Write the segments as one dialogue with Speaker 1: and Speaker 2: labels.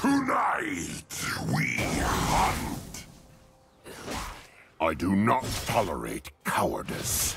Speaker 1: Tonight, we hunt. I do not tolerate cowardice.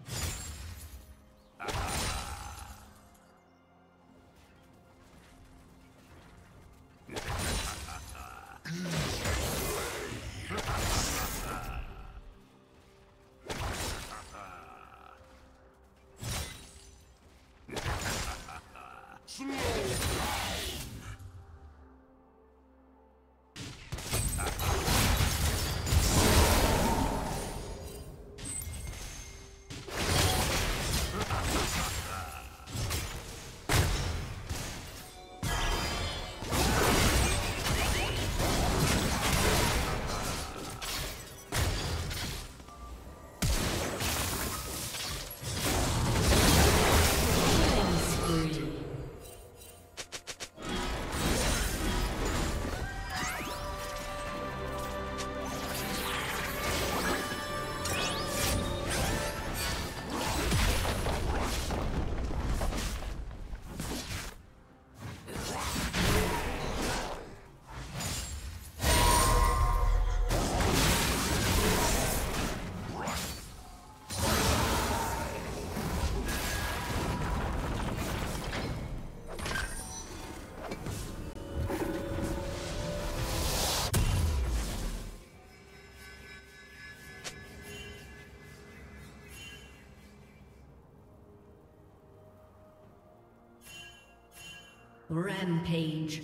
Speaker 2: Rampage.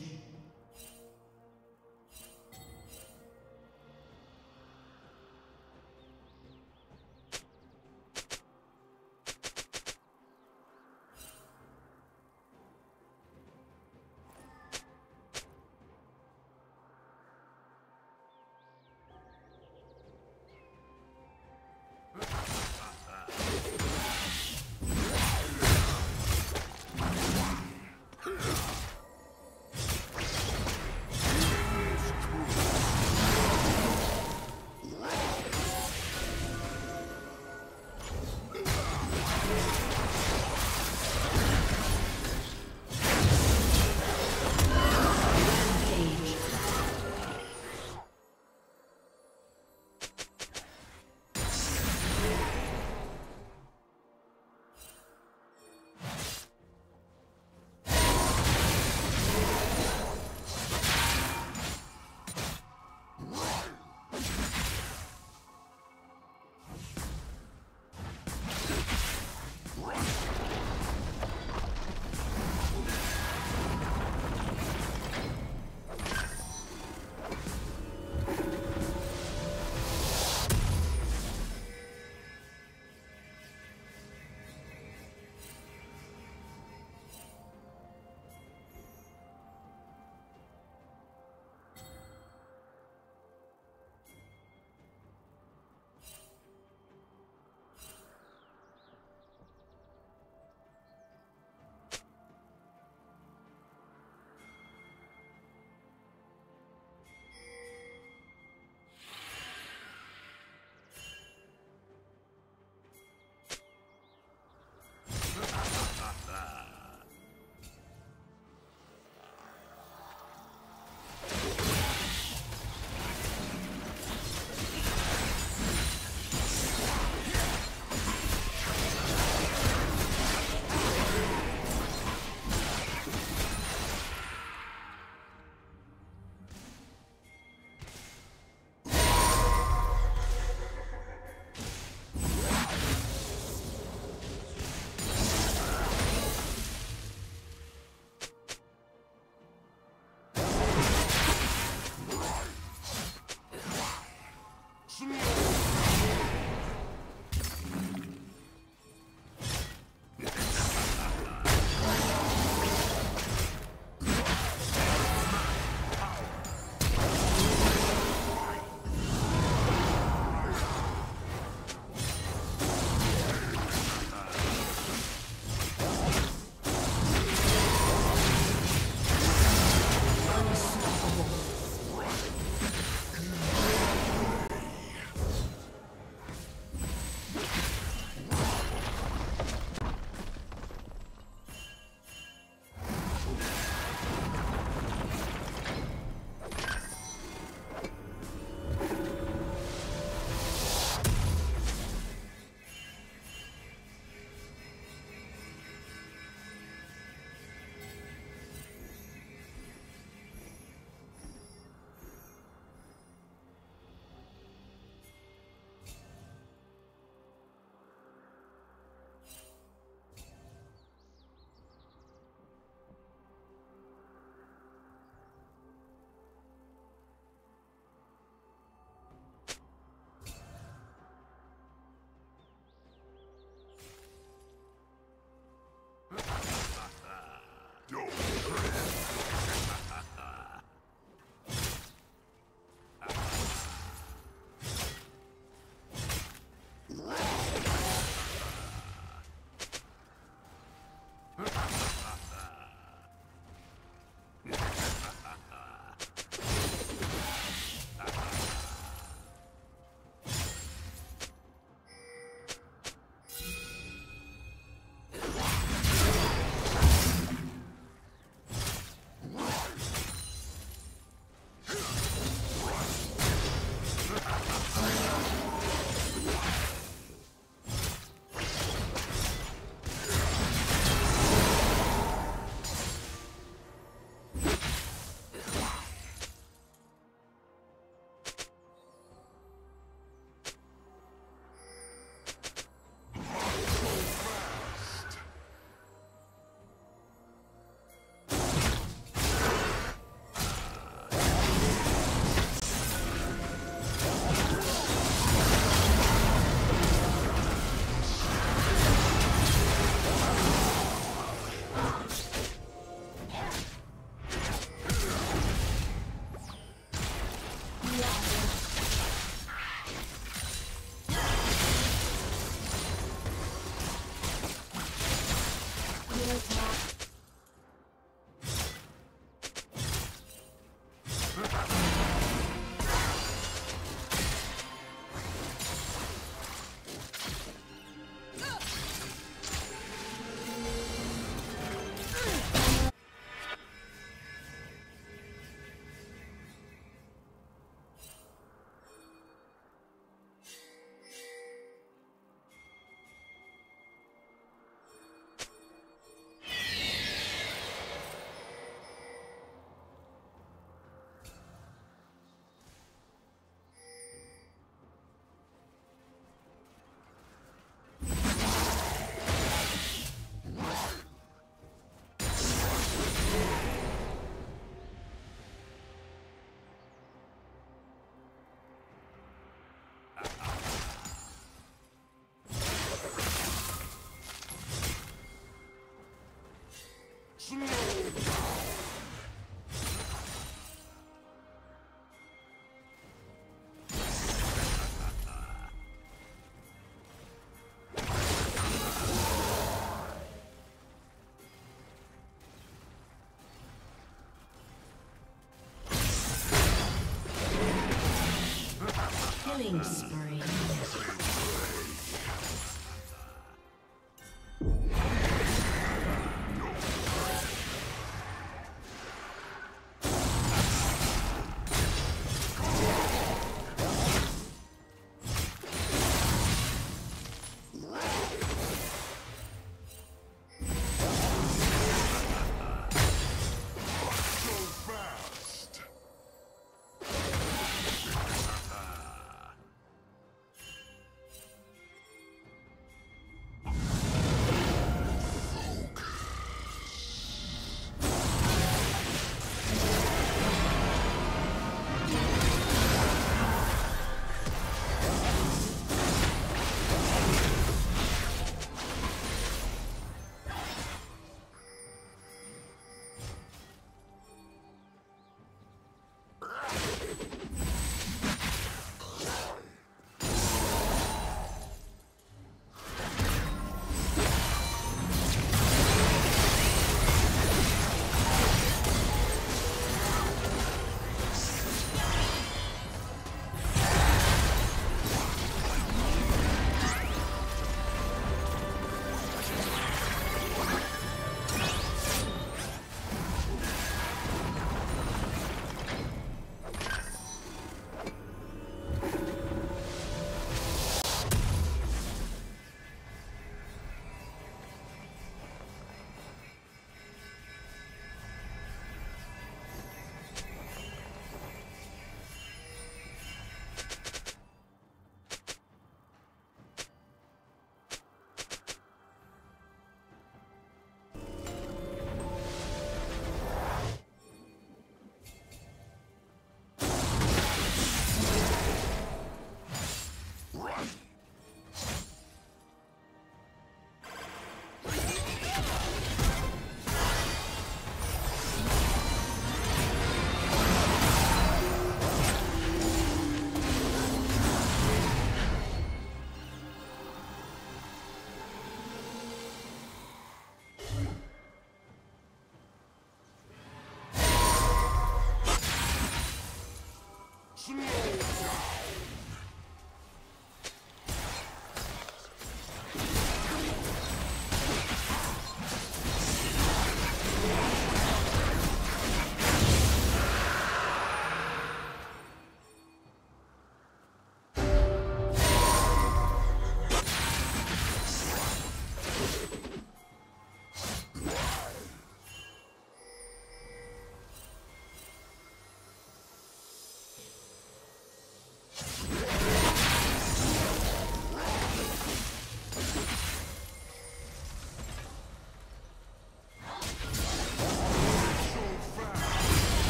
Speaker 1: Killing spree.